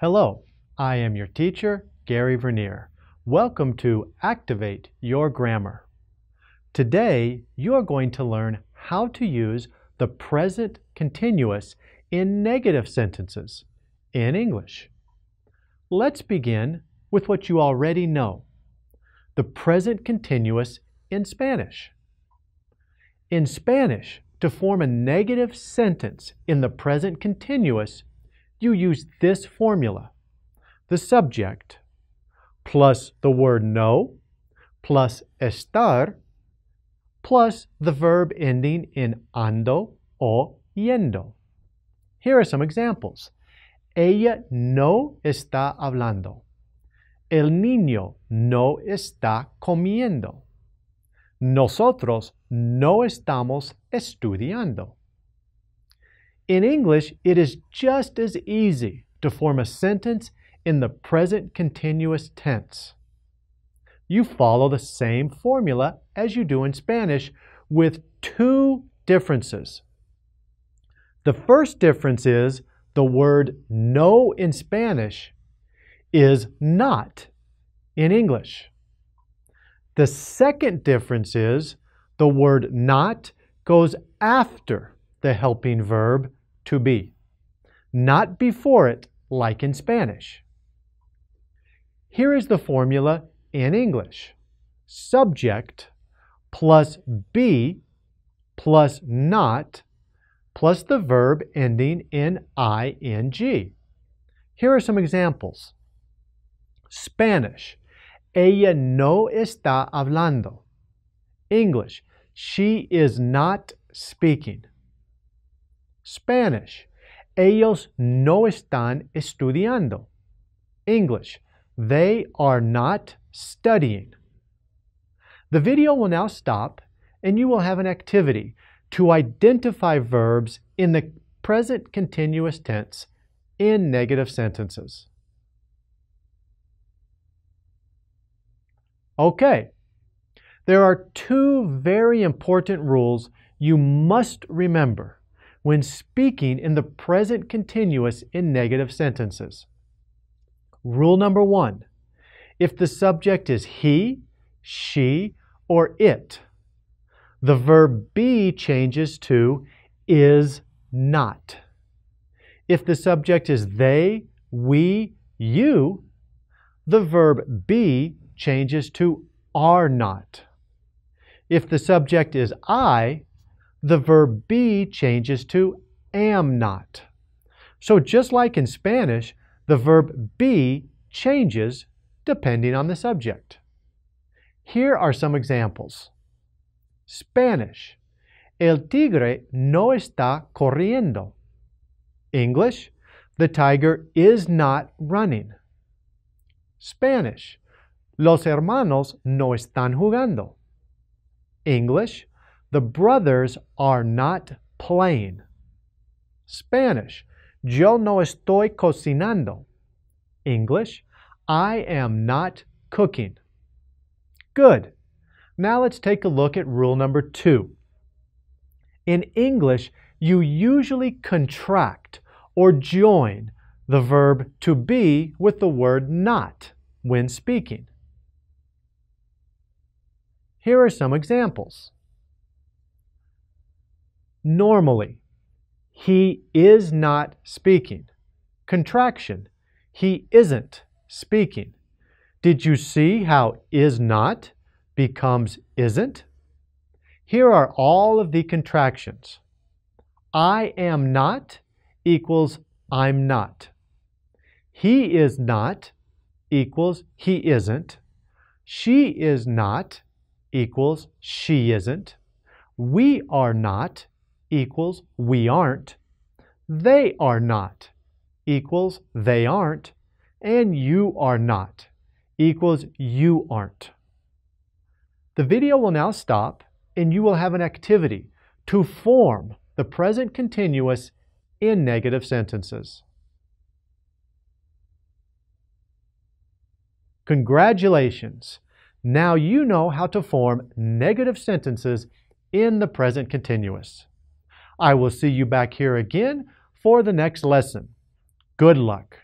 Hello, I am your teacher, Gary Vernier. Welcome to Activate Your Grammar. Today, you are going to learn how to use the present continuous in negative sentences in English. Let's begin with what you already know, the present continuous in Spanish. In Spanish, to form a negative sentence in the present continuous, you use this formula. The subject plus the word no plus estar plus the verb ending in ando o yendo. Here are some examples. Ella no está hablando. El niño no está comiendo. Nosotros no estamos estudiando. In English, it is just as easy to form a sentence in the present continuous tense. You follow the same formula as you do in Spanish with two differences. The first difference is the word no in Spanish is not in English. The second difference is the word not goes after the helping verb to be, not before it like in Spanish. Here is the formula in English. Subject plus be plus not plus the verb ending in ing. Here are some examples. Spanish. Ella no está hablando. English. She is not speaking. Spanish. Ellos no están estudiando. English. They are not studying. The video will now stop and you will have an activity to identify verbs in the present continuous tense in negative sentences. Okay, there are two very important rules you must remember when speaking in the present continuous in negative sentences. Rule number one, if the subject is he, she, or it, the verb be changes to is not. If the subject is they, we, you, the verb be changes to are not. If the subject is I, the verb be changes to am not. So just like in Spanish, the verb be changes depending on the subject. Here are some examples. Spanish. El tigre no está corriendo. English. The tiger is not running. Spanish. Los hermanos no están jugando. English. The brothers are not playing. Spanish. Yo no estoy cocinando. English. I am not cooking. Good. Now let's take a look at rule number two. In English, you usually contract or join the verb to be with the word not when speaking. Here are some examples. Normally, he is not speaking. Contraction, he isn't speaking. Did you see how is not becomes isn't. Here are all of the contractions. I am not equals I'm not. He is not equals he isn't. She is not equals she isn't. We are not equals we aren't. They are not equals they aren't. And you are not equals you aren't. The video will now stop and you will have an activity to form the present continuous in negative sentences. Congratulations! Now you know how to form negative sentences in the present continuous. I will see you back here again for the next lesson. Good luck!